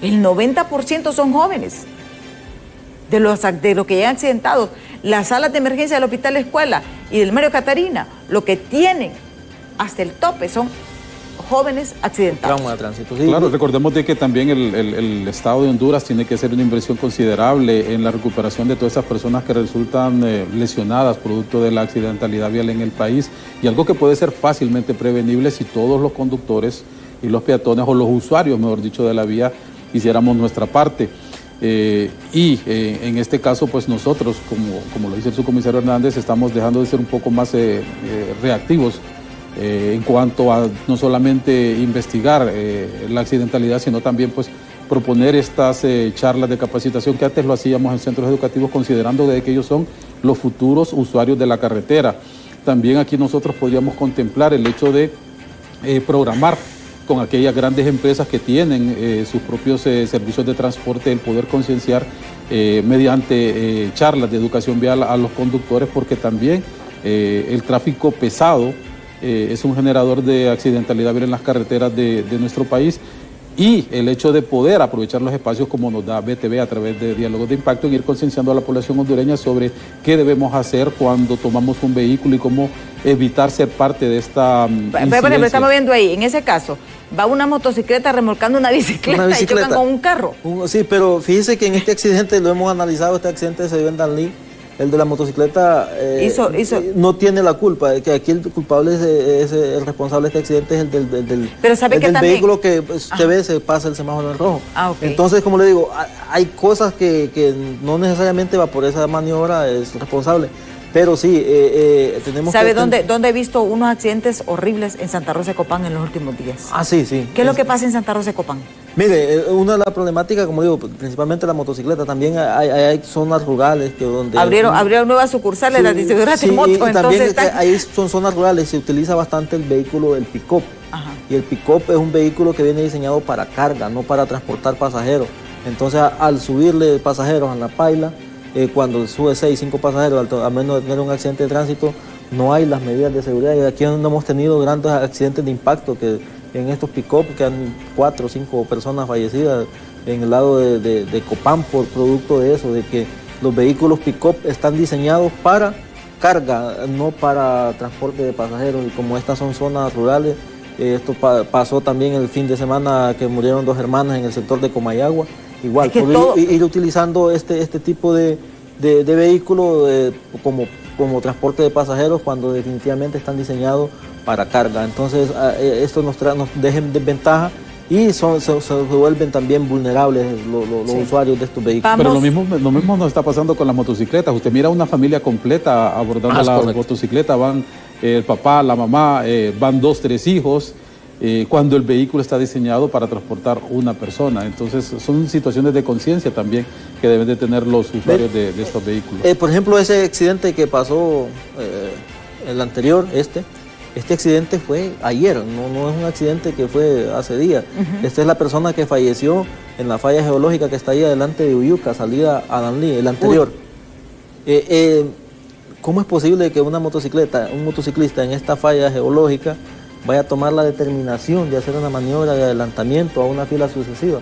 El 90% son jóvenes de los, de los que llegan accidentados. Las salas de emergencia del hospital escuela y del Mario Catarina, lo que tienen hasta el tope son jóvenes accidentados. Trauma de tránsito. sí. Claro, recordemos de que también el, el- el Estado de Honduras tiene que hacer una inversión considerable en la recuperación de todas esas personas que resultan eh, lesionadas producto de la accidentalidad vial en el país y algo que puede ser fácilmente prevenible si todos los conductores y los peatones o los usuarios, mejor dicho, de la vía hiciéramos nuestra parte. Eh, y eh, en este caso, pues nosotros, como, como lo dice el subcomisario Hernández, estamos dejando de ser un poco más eh, reactivos en cuanto a no solamente investigar la accidentalidad, sino también pues proponer estas charlas de capacitación que antes lo hacíamos en centros educativos considerando de que ellos son los futuros usuarios de la carretera. También aquí nosotros podríamos contemplar el hecho de programar con aquellas grandes empresas que tienen eh, sus propios eh, servicios de transporte, el poder concienciar eh, mediante charlas de educación vial a los conductores, porque también el tráfico pesado es un generador de accidentalidad en las carreteras de nuestro país y el hecho de poder aprovechar los espacios como nos da BTV a través de diálogos de impacto en ir concienciando a la población hondureña sobre qué debemos hacer cuando tomamos un vehículo y cómo evitar ser parte de esta mm, Por ejemplo, estamos viendo ahí, en ese caso, va una motocicleta remolcando una bicicleta, Una y chocan bicicleta. con un carro. Sí, pero fíjese que en este accidente lo hemos analizado, este accidente se dio en Danlí, el de la motocicleta eh, Hizo- hizo- no tiene la culpa, que aquí el culpable es, es el responsable de este accidente es el del, del, del- Pero ¿sabe el que del también- vehículo que pues, usted ve se pasa el semáforo en rojo. Ah, ok. Entonces, como le digo, ha- hay cosas que, que no necesariamente va por esa maniobra es responsable, pero sí, eh, eh, tenemos ¿Sabe que... dónde, dónde he visto unos accidentes horribles en Santa Rosa de Copán en los últimos días? Ah, sí, sí. ¿Qué es lo que pasa en Santa Rosa de Copán? Mire, eh, una de las problemáticas, como digo, principalmente la motocicleta, también hay, hay- zonas rurales que donde... Abrieron, abrieron nuevas sucursales, las distribuidoras sí, de moto, y entonces también están... ahí son zonas rurales, se utiliza bastante el vehículo del pick-up. Ajá. Y el pick-up es un vehículo que viene diseñado para carga, no para transportar pasajeros. Entonces, al subirle pasajeros a la paila, eh, cuando sube 6, 5 pasajeros, al menos de tener un accidente de tránsito, no hay las medidas de seguridad. Y aquí no hemos tenido grandes accidentes de impacto, que en estos pick-up que han 4 o 5 personas fallecidas en el lado de, Copán por producto de eso, de que los vehículos pick-up están diseñados para carga, no para transporte de pasajeros. Y como estas son zonas rurales, eh, esto pa- pasó también el fin de semana que murieron dos hermanas en el sector de Comayagua. Igual, Es que por todo- ir, ir utilizando este, este tipo de, de, de vehículo eh, como, como transporte de pasajeros cuando definitivamente están diseñados para carga. Entonces, ah, eh, esto nos, trae, nos deja en desventaja y son, se, se vuelven también vulnerables lo- lo- los Sí. usuarios de estos vehículos. Vamos. Pero lo mismo, lo mismo nos está pasando con las motocicletas. Usted mira una familia completa abordando Ah, la correcto. motocicleta, van eh, el papá, la mamá, eh, van dos, tres hijos, eh, cuando el vehículo está diseñado para transportar una persona. Entonces son situaciones de conciencia también que deben de tener los usuarios de, de estos vehículos. Eh, por ejemplo, ese accidente que pasó, eh, el anterior, este, este accidente fue ayer, no, no es un accidente que fue hace días. Esta es la persona que falleció en la falla geológica que está ahí adelante de Uyuca, salida a Danlí, el anterior. Eh, eh, ¿Cómo es posible que una motocicleta, un motociclista en esta falla geológica vaya a tomar la determinación de hacer una maniobra de adelantamiento a una fila sucesiva.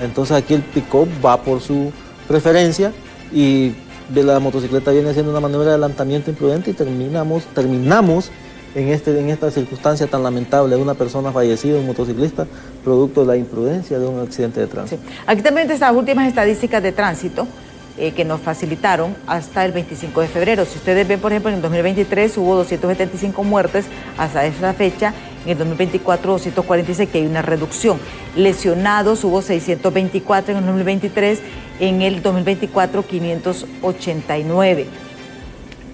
Entonces aquí el pick-up va por su preferencia y la motocicleta viene haciendo una maniobra de adelantamiento imprudente y terminamos, terminamos en, este, en esta circunstancia tan lamentable de una persona fallecida, un motociclista, producto de la imprudencia de un accidente de tránsito. Aquí también están las últimas estadísticas de tránsito. Eh, que nos facilitaron hasta el 25 de febrero. Si ustedes ven, por ejemplo, en el 2023 hubo 275 muertes hasta esa fecha, en el 2024 246, que hay una reducción. Lesionados hubo 624 en el 2023, en el 2024 589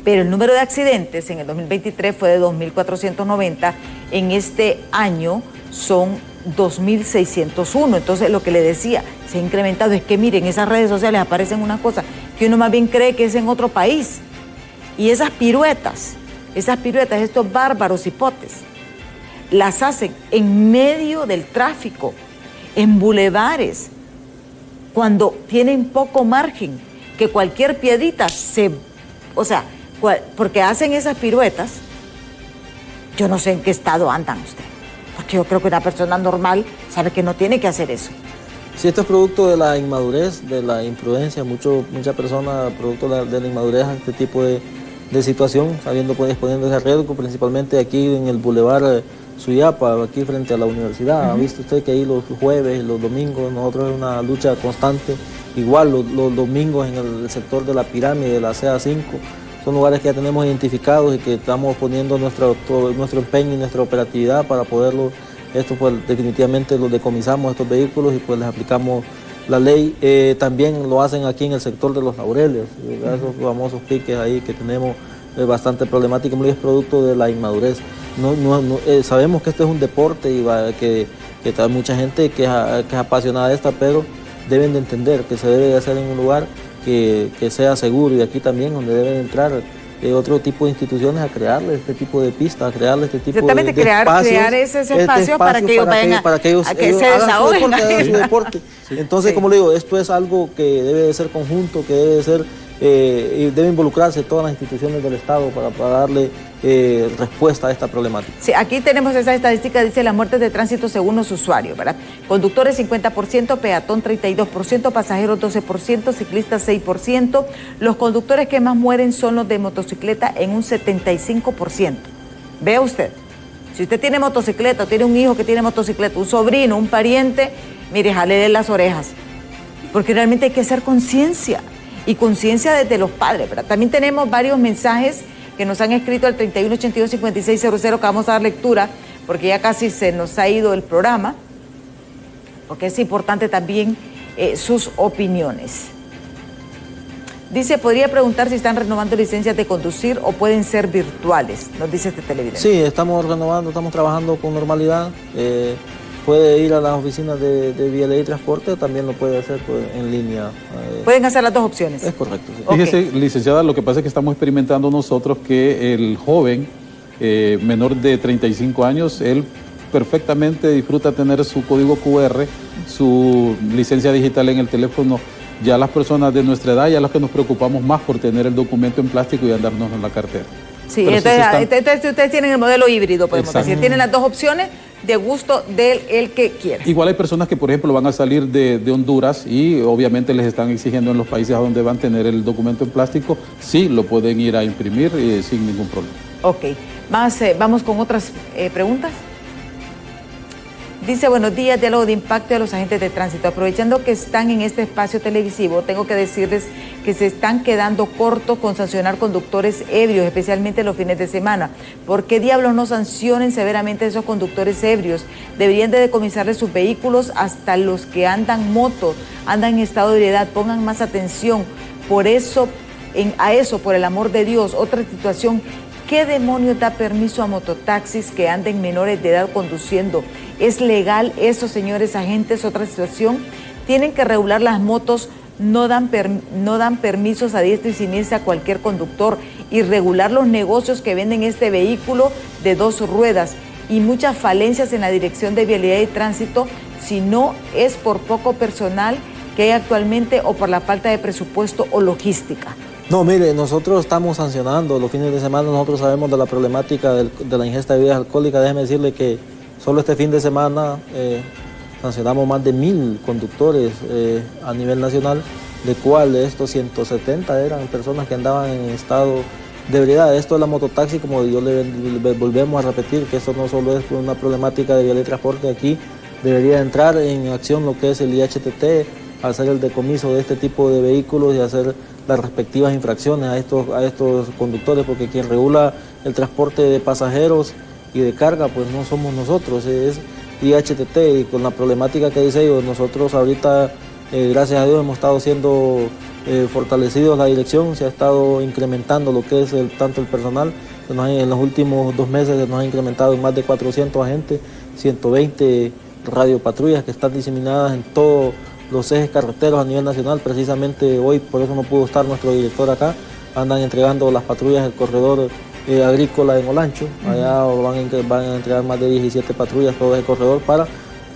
pero el número de accidentes en el 2023 fue de 2.490, en este año son 2.601. Entonces, lo que le decía, se ha incrementado, es que miren, esas redes sociales aparecen una cosa que uno más bien cree que es en otro país. Y esas piruetas, esas piruetas, estos bárbaros hipotes, las hacen en medio del tráfico, en bulevares, cuando tienen poco margen, que cualquier piedita se... O sea, porque hacen esas piruetas, yo no sé en qué estado andan ustedes. Yo creo que una persona normal sabe que no tiene que hacer eso. Si esto es producto de la inmadurez, de la imprudencia, mucho, muchas personas, producto de la, inmadurez a este tipo de, situación, sabiendo pues, exponiendo ese riesgo, principalmente aquí en el Boulevard eh, Suyapa, aquí frente a la universidad. Ha visto usted que ahí los jueves, los domingos, nosotros es una lucha constante. Igual los, domingos en el sector de la pirámide, de la CA5, son lugares que ya tenemos identificados y que estamos poniendo nuestro, nuestro empeño y nuestra operatividad para poderlo, esto pues definitivamente lo decomisamos estos vehículos y pues les aplicamos la ley. Eh, también lo hacen aquí en el sector de los laureles, esos famosos piques ahí que tenemos eh, bastante problemática, es producto de la inmadurez. No, eh, sabemos que esto es un deporte y que, que hay mucha gente que que es apasionada de esta, pero deben de entender que se debe de hacer en un lugar que, sea seguro. Y aquí también donde deben entrar eh, otro tipo de instituciones a crearle este tipo de pistas, a crearle este tipo de, de crear, crear ese, este espacio, para que ellos vayan para que, ellos, a que se desahoguen. Entonces, como le digo, esto es algo que debe de ser conjunto, que debe de ser eh, y debe involucrarse todas las instituciones del Estado para, darle eh, respuesta a esta problemática. Sí, aquí tenemos esa estadística, dice las muertes de tránsito según los usuarios, ¿verdad? Conductores 50%, peatón 32%, pasajeros 12%, ciclistas 6%. Los conductores que más mueren son los de motocicleta en un 75%. Vea usted, si usted tiene motocicleta, tiene un hijo que tiene motocicleta, un sobrino, un pariente, mire, jale de las orejas, porque realmente hay que hacer conciencia y conciencia desde los padres. ¿verdad? También tenemos varios mensajes que nos han escrito al 3182-5600 que vamos a dar lectura porque ya casi se nos ha ido el programa, porque es importante también eh, sus opiniones. Dice, podría preguntar si están renovando licencias de conducir o pueden ser virtuales, nos dice este televidente. Sí, estamos renovando, estamos trabajando con normalidad. Eh, puede ir a las oficinas de, de Ley y Transporte, también lo puede hacer pues, en línea. Eh. Pueden hacer las dos opciones. Es correcto. Fíjese, licenciada, lo que pasa es que estamos experimentando nosotros que el joven eh, menor de 35 años, él perfectamente disfruta tener su código QR, su licencia digital en el teléfono. Ya las personas de nuestra edad, ya las que nos preocupamos más por tener el documento en plástico y andarnos en la cartera. Sí, entonces, ustedes tienen el modelo híbrido, podemos decir. Tienen las dos opciones de gusto del el que quiera. Igual hay personas que, por ejemplo, van a salir de, Honduras y obviamente les están exigiendo en los países a donde van a tener el documento en plástico, sí lo pueden ir a imprimir eh, sin ningún problema. Ok, Más, eh, vamos con otras eh, preguntas. Dice, buenos días, diálogo de impacto a los agentes de tránsito. Aprovechando que están en este espacio televisivo, tengo que decirles que se están quedando cortos con sancionar conductores ebrios, especialmente los fines de semana. ¿Por qué diablos no sancionen severamente a esos conductores ebrios? Deberían de decomisarles sus vehículos hasta los que andan moto, andan en estado de ebriedad. Pongan más atención. Por eso, a eso, por el amor de Dios, otra situación ¿Qué demonios da permiso a mototaxis que anden menores de edad conduciendo? ¿Es legal eso, señores agentes? Otra situación. Tienen que regular las motos, no dan, no dan permisos a diestra y siniestra a cualquier conductor y regular los negocios que venden este vehículo de dos ruedas y muchas falencias en la dirección de vialidad y tránsito, si no es por poco personal que hay actualmente o por la falta de presupuesto o logística. No, mire, nosotros estamos sancionando los fines de semana, nosotros sabemos de la problemática de la ingesta de bebidas alcohólicas. Déjeme decirle que solo este fin de semana eh, sancionamos más de mil conductores eh, a nivel nacional, de cuales estos 170 eran personas que andaban en estado de ebriedad. Esto es la mototaxi, como yo le, volvemos a repetir, que esto no solo es una problemática de vial y transporte aquí, debería entrar en acción lo que es el IHTT, hacer el decomiso de este tipo de vehículos y hacer las respectivas infracciones a estos, a estos conductores, porque quien regula el transporte de pasajeros y de carga, pues no somos nosotros, es IHTT y con la problemática que dice ellos, nosotros ahorita, eh, gracias a Dios, hemos estado siendo eh, fortalecidos la dirección, se ha estado incrementando lo que es el, tanto el personal, en los últimos dos meses se nos ha incrementado en más de 400 agentes, 120 radiopatrullas que están diseminadas en todos los ejes carreteros a nivel nacional. Precisamente hoy, por eso no pudo estar nuestro director acá, andan entregando las patrullas del corredor eh, agrícola en Olancho. Allá van, a, van a entregar más de 17 patrullas todo ese corredor para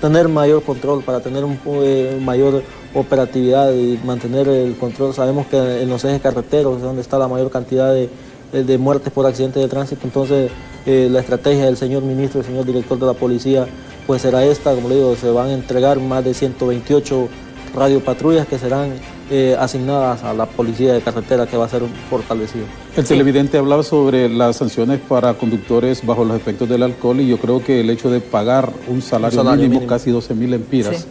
tener mayor control, para tener un, eh, mayor operatividad y mantener el control. Sabemos que en los ejes carreteros es donde está la mayor cantidad de, de muertes por accidentes de tránsito, entonces eh, la estrategia del señor ministro, el señor director de la policía, pues será esta, como le digo, se van a entregar más de 128 radiopatrullas que serán eh, asignadas a la policía de carretera que va a ser fortalecido. El televidente hablaba sobre las sanciones para conductores bajo los efectos del alcohol y yo creo que el hecho de pagar un salario, mínimo, casi 12 mil empiras,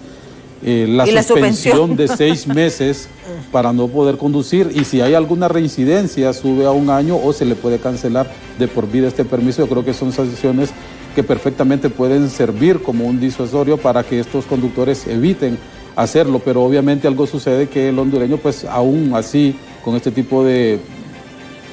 eh, la suspensión de seis meses para no poder conducir y si hay alguna reincidencia sube a un año o se le puede cancelar de por vida este permiso. Yo creo que son sanciones que perfectamente pueden servir como un disuasorio para que estos conductores eviten hacerlo, pero obviamente algo sucede que el hondureño, pues aún así, con este tipo de,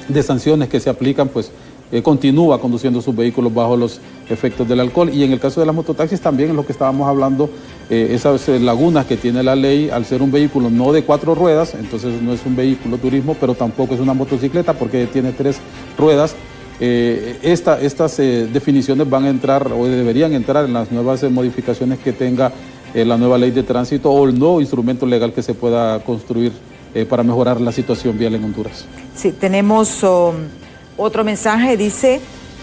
de sanciones que se aplican, pues eh, continúa conduciendo sus vehículos bajo los efectos del alcohol. Y en el caso de las mototaxis también es lo que estábamos hablando, eh, esas eh, lagunas que tiene la ley al ser un vehículo no de cuatro ruedas, entonces no es un vehículo turismo, pero tampoco es una motocicleta porque tiene tres ruedas. Esta, estas definiciones van a entrar o deberían entrar en las nuevas modificaciones que tenga eh, la nueva ley de tránsito o el nuevo instrumento legal que se pueda construir eh, para mejorar la situación vial en Honduras. Sí, tenemos um, otro mensaje, dice,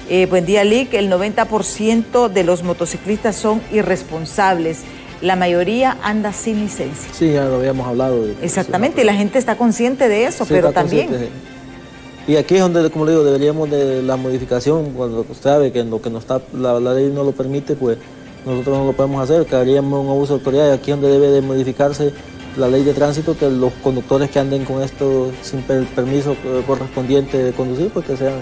eh, buen día Lick, el 90% de los motociclistas son irresponsables. La mayoría anda sin licencia. Sí, ya lo habíamos hablado. Exactamente, y la gente está consciente de eso, pero también... Y aquí es donde, como le digo, deberíamos de la modificación, cuando usted sabe que lo que no está, la ley no lo permite, pues nosotros no lo podemos hacer, que haríamos un abuso de autoridad y aquí es donde debe de modificarse la ley de tránsito, que los conductores que anden con esto sin el permiso correspondiente de conducir, pues que sean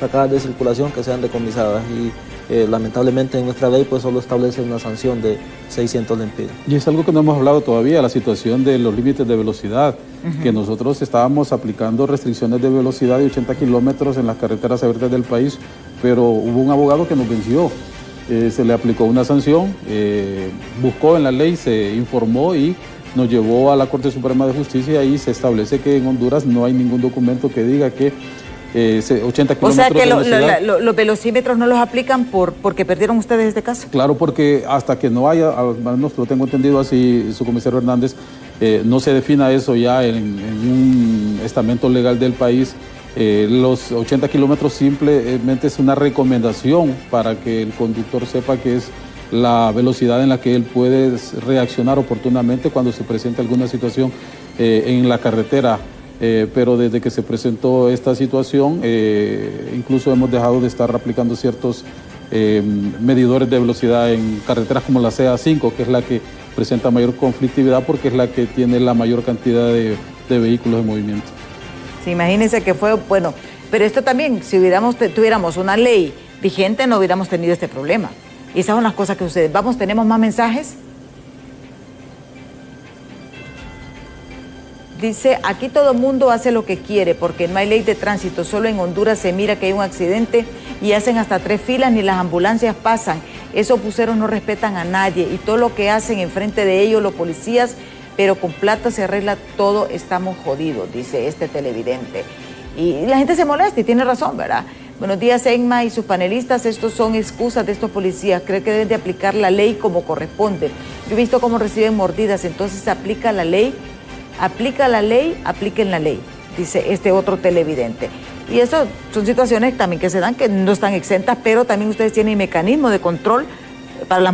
sacadas de circulación, que sean decomisadas. Y eh, lamentablemente en nuestra ley pues solo establece una sanción de 600 lempiras. Y es algo que no hemos hablado todavía, la situación de los límites de velocidad, que nosotros estábamos aplicando restricciones de velocidad de 80 kilómetros en las carreteras abiertas del país, pero hubo un abogado que nos venció eh, se le aplicó una sanción, eh, buscó en la ley, se informó y nos llevó a la Corte Suprema de Justicia y se establece que en Honduras no hay ningún documento que diga que eh, 80 kilómetros. O sea que los velocímetros no los aplican por porque perdieron ustedes este caso. Claro, porque hasta que no haya, al menos lo tengo entendido así, su comisario Hernández, eh, no se defina eso ya en, en un estamento legal del país eh, los 80 kilómetros simplemente es una recomendación para que el conductor sepa que es la velocidad en la que él puede reaccionar oportunamente cuando se presente alguna situación eh, en la carretera. Eh, pero desde que se presentó esta situación, incluso hemos dejado de estar aplicando ciertos medidores de velocidad en carreteras como la CA5, que es la que presenta mayor conflictividad porque es la que tiene la mayor cantidad de vehículos en movimiento imagínense que fue, bueno, pero esto también, si hubiéramos, tuviéramos una ley vigente, no hubiéramos tenido este problema. Y esas son las cosas que ustedes. Vamos, tenemos más mensajes. Dice, aquí todo mundo hace lo que quiere porque no hay ley de tránsito. Solo en Honduras se mira que hay un accidente y hacen hasta tres filas ni las ambulancias pasan. Esos buceros no respetan a nadie y todo lo que hacen enfrente de ellos los policías pero con plata se arregla todo, estamos jodidos, dice este televidente. Y la gente se molesta y tiene razón, ¿verdad? Buenos días, Enma y sus panelistas. Estos son excusas de estos policías. Creo que deben de aplicar la ley como corresponde. Yo he visto cómo reciben mordidas, entonces aplica la ley, aplica la ley, apliquen la ley. dice este otro televidente. Y eso son situaciones también que se dan que no están exentas, pero también ustedes tienen mecanismo de control para la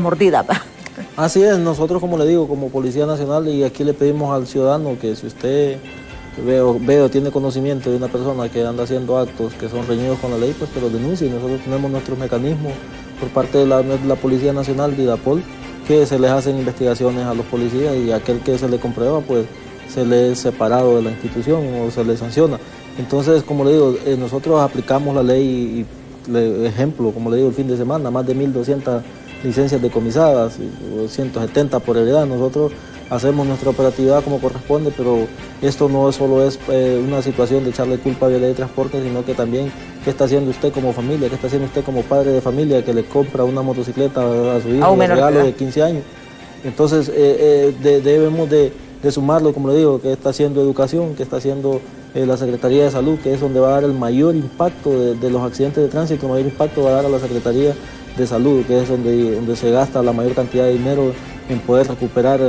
Así es, nosotros como le digo, como Policía Nacional, y aquí le pedimos al ciudadano que si usted veo, veo, tiene conocimiento de una persona que anda haciendo actos que son reñidos con la ley, pues que lo denuncie. Nosotros tenemos nuestros mecanismos por parte de la, Policía Nacional de que se les hacen investigaciones a los policías y aquel que se le comprueba, pues se le es separado de la institución o se le sanciona. Entonces, como le digo, eh, nosotros aplicamos la ley y, ejemplo, como le digo, el fin de semana, más de 1.200 licencias decomisadas, 170 por heredad. Nosotros hacemos nuestra operatividad como corresponde, pero esto no solo es eh, una situación de echarle culpa a Vía de Transporte, sino que también qué está haciendo usted como familia, qué está haciendo usted como padre de familia que le compra una motocicleta a su hijo, un regalo de 15 años. Entonces eh, eh, debemos de, sumarlo, como le digo, que está haciendo educación, que está haciendo la Secretaría de Salud, que es donde va a dar el mayor impacto de, de, los accidentes de tránsito, el mayor impacto va a dar a la Secretaría de Salud, que es donde, donde se gasta la mayor cantidad de dinero en poder recuperar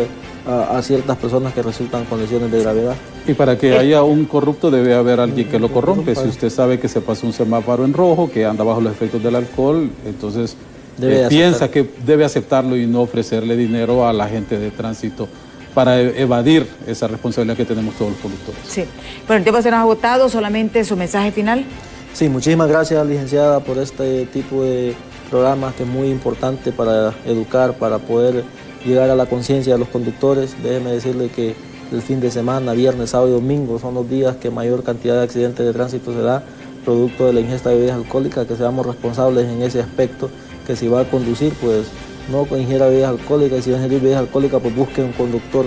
a, ciertas personas que resultan con lesiones de gravedad. Y para que eh, haya un corrupto debe haber alguien que lo corrompe. Si usted sabe que se pasó un semáforo en rojo, que anda bajo los efectos del alcohol, entonces eh, piensa que debe aceptarlo y no ofrecerle dinero a la gente de tránsito para e-, evadir esa responsabilidad que tenemos todos los conductores. Sí. Bueno, el tiempo se nos ha agotado. Solamente su mensaje final. Sí, muchísimas gracias, licenciada, por este tipo de programas que es muy importante para educar, para poder llegar a la conciencia de los conductores. Déjeme decirle que el fin de semana, viernes, sábado y domingo son los días que mayor cantidad de accidentes de tránsito se da producto de la ingesta de bebidas alcohólicas, que seamos responsables en ese aspecto, que si va a conducir, pues no ingiera bebidas alcohólicas, y si va a ingerir bebidas alcohólicas, pues busque un conductor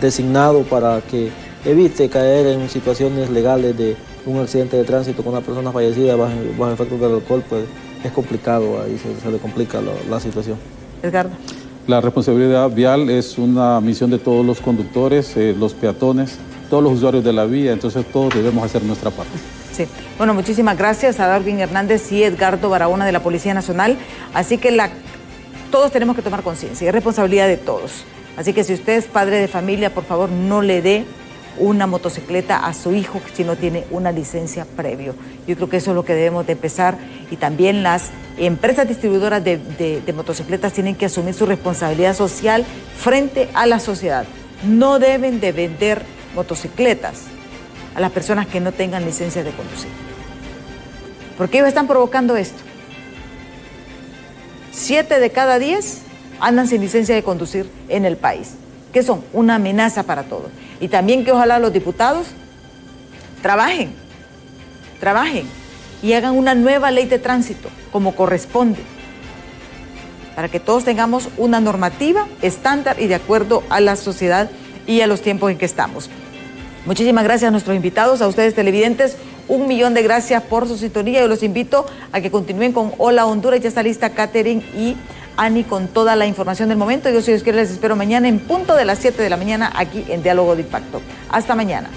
designado para que evite caer en situaciones legales de un accidente de tránsito con una persona fallecida bajo, bajo efectos del alcohol, pues es complicado, ahí se, le complica la, la situación. Edgardo. La responsabilidad vial es una misión de todos los conductores, eh, los peatones, todos los usuarios de la vía, entonces todos debemos hacer nuestra parte. Sí, bueno, muchísimas gracias a Darwin Hernández y Edgardo Barahona de la Policía Nacional. Así que la, todos tenemos que tomar conciencia, es responsabilidad de todos. Así que si usted es padre de familia, por favor no le dé una motocicleta a su hijo si no tiene una licencia previo. Yo creo que eso es lo que debemos de empezar y también las empresas distribuidoras de, motocicletas tienen que asumir su responsabilidad social frente a la sociedad. No deben de vender motocicletas a las personas que no tengan licencia de conducir. Porque ellos están provocando esto. Siete de cada diez andan sin licencia de conducir en el país, que son una amenaza para todos. Y también que ojalá los diputados trabajen, trabajen y hagan una nueva ley de tránsito como corresponde, para que todos tengamos una normativa estándar y de acuerdo a la sociedad y a los tiempos en que estamos. Muchísimas gracias a nuestros invitados, a ustedes televidentes. Un millón de gracias por su sintonía. Yo los invito a que continúen con Hola Honduras. Ya está lista Catherine y Ani con toda la información del momento. Yo soy Dios les espero mañana en punto de las 7 de la mañana aquí en Diálogo de Impacto. Hasta mañana.